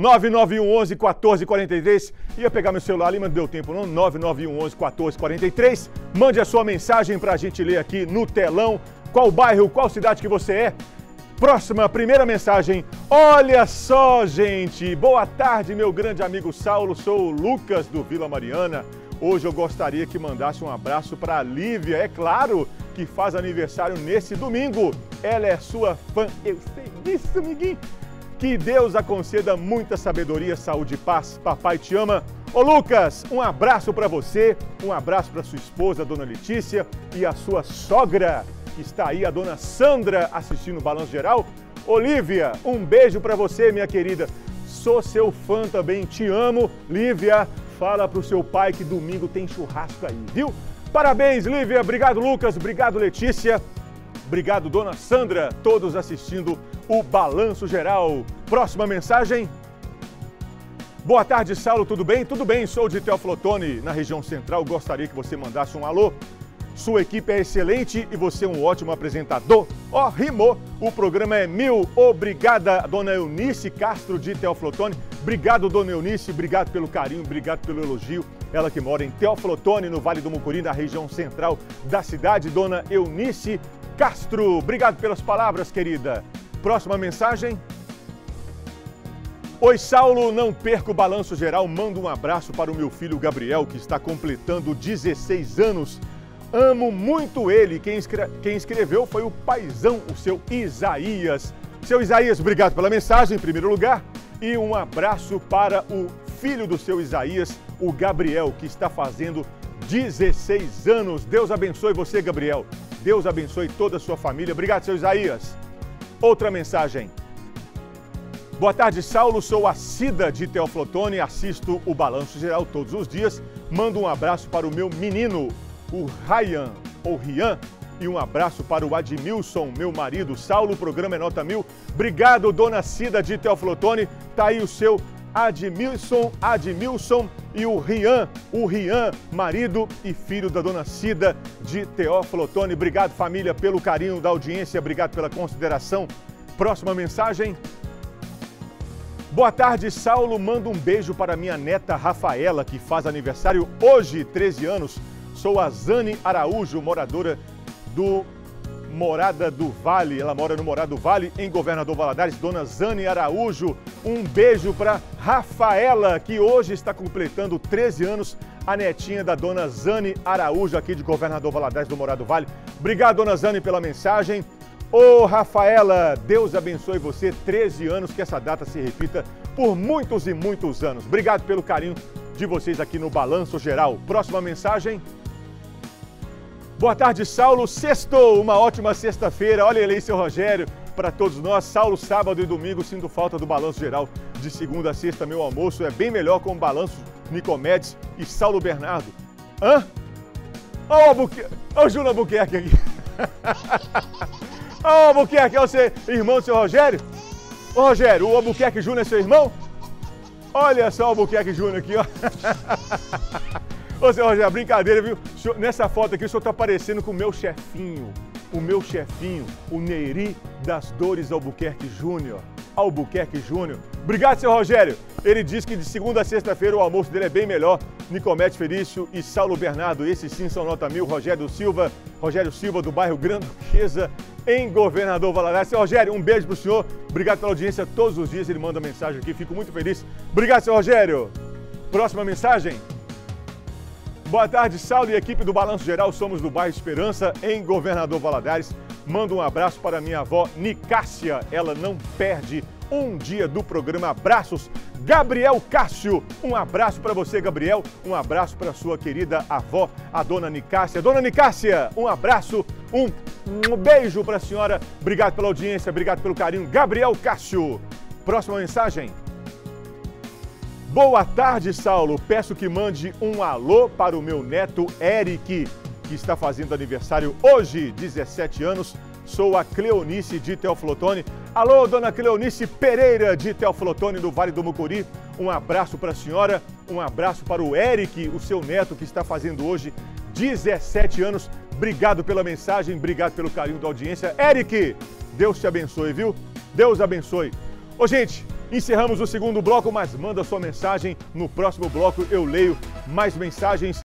9911 1443. Ia pegar meu celular ali, mas não deu tempo não. 9911 1443. Mande a sua mensagem para a gente ler aqui no telão. Qual bairro, qual cidade que você é? Próxima, primeira mensagem. Olha só, gente. Boa tarde, meu grande amigo Saulo. Sou o Lucas do Vila Mariana. Hoje eu gostaria que mandasse um abraço para a Lívia, é claro, que faz aniversário nesse domingo. Ela é sua fã. Eu sei disso, amiguinho. Que Deus a conceda muita sabedoria, saúde e paz. Papai te ama. Ô Lucas, um abraço para você, um abraço para sua esposa, dona Letícia, e a sua sogra, que está aí, a dona Sandra, assistindo o Balanço Geral. Olivia, um beijo para você, minha querida. Sou seu fã também, te amo. Lívia, fala pro seu pai que domingo tem churrasco aí, viu? Parabéns, Lívia. Obrigado, Lucas. Obrigado, Letícia. Obrigado, dona Sandra. Todos assistindo o Balanço Geral. Próxima mensagem. Boa tarde, Saulo, tudo bem? Tudo bem, sou de Teoflotone, na região central. Gostaria que você mandasse um alô. Sua equipe é excelente e você é um ótimo apresentador. Ó, oh, rimou. O programa é mil. Obrigada, dona Eunice Castro de Teoflotone. Obrigado, dona Eunice. Obrigado pelo carinho, obrigado pelo elogio. Ela que mora em Teoflotone, no Vale do Mucuri, na região central da cidade. Dona Eunice Castro. Obrigado pelas palavras, querida. Próxima mensagem. Oi, Saulo, não perca o balanço geral. Mando um abraço para o meu filho Gabriel, que está completando 16 anos. Amo muito ele. Quem, escre... Quem escreveu foi o paizão, o seu Isaías. Seu Isaías, obrigado pela mensagem, em primeiro lugar. E um abraço para o filho do seu Isaías, o Gabriel, que está fazendo 16 anos. Deus abençoe você, Gabriel. Deus abençoe toda a sua família. Obrigado, seu Isaías. Outra mensagem. Boa tarde, Saulo. Sou a Cida de Teoflotone. Assisto o Balanço Geral todos os dias. Mando um abraço para o meu menino, o Ryan, ou Rian. E um abraço para o Admilson, meu marido. Saulo, o programa é nota mil. Obrigado, dona Cida de Teoflotone. Tá aí o seu Admilson, Admilson e o Rian, o Rian, marido e filho da dona Cida de Teófilo Otoni. Obrigado, família, pelo carinho da audiência, obrigado pela consideração. Próxima mensagem. Boa tarde, Saulo. Manda um beijo para minha neta Rafaela, que faz aniversário hoje, 13 anos. Sou a Zane Araújo, moradora do Morada do Vale. Ela mora no Morada do Vale, em Governador Valadares. Dona Zane Araújo, um beijo para Rafaela, que hoje está completando 13 anos, a netinha da Dona Zane Araújo, aqui de Governador Valadares, do Morada do Vale. Obrigado, Dona Zane, pela mensagem. Ô, Rafaela, Deus abençoe você, 13 anos, que essa data se repita por muitos e muitos anos. Obrigado pelo carinho de vocês aqui no Balanço Geral. Próxima mensagem. Boa tarde, Saulo. Sextou, uma ótima sexta-feira. Olha ele aí, seu Rogério, para todos nós. Saulo, sábado e domingo, sinto falta do balanço geral. De segunda a sexta, meu almoço é bem melhor com o balanço Nicomedes e Saulo Bernardo. Hã? Olha o, Albuquerque. Olha o Júnior Albuquerque aqui. Albuquerque, é o seu irmão do seu Rogério? Ô Rogério, o Albuquerque Júnior é seu irmão? Olha só o Albuquerque Júnior aqui, ó. Ô, seu Rogério, brincadeira, viu? Senhor, nessa foto aqui, o senhor tá parecendo com o meu chefinho. O meu chefinho, o Neiri das Dores Albuquerque Júnior. Albuquerque Júnior. Obrigado, seu Rogério. Ele diz que de segunda a sexta-feira o almoço dele é bem melhor. Nicomete Felício e Saulo Bernardo. Esses sim são nota mil. Rogério Silva, Rogério Silva do bairro Granduquesa, em Governador Valadares. Seu Rogério, um beijo pro senhor. Obrigado pela audiência. Todos os dias ele manda mensagem aqui. Fico muito feliz. Obrigado, seu Rogério. Próxima mensagem. Boa tarde, Saulo e equipe do Balanço Geral. Somos do bairro Esperança, em Governador Valadares. Mando um abraço para minha avó Nicássia. Ela não perde um dia do programa Abraços. Gabriel Cássio, um abraço para você, Gabriel. Um abraço para sua querida avó, a dona Nicássia. Dona Nicássia, um abraço, um, um beijo para a senhora. Obrigado pela audiência, obrigado pelo carinho. Gabriel Cássio. Próxima mensagem. Boa tarde, Saulo. Peço que mande um alô para o meu neto Eric, que está fazendo aniversário hoje, 17 anos. Sou a Cleonice de Teoflotone. Alô, dona Cleonice Pereira de Teoflotone, do Vale do Mucuri. Um abraço para a senhora, um abraço para o Eric, o seu neto, que está fazendo hoje 17 anos. Obrigado pela mensagem, obrigado pelo carinho da audiência. Eric, Deus te abençoe, viu? Deus abençoe. Ô, gente, Encerramos o segundo bloco, mas manda sua mensagem. No próximo bloco eu leio mais mensagens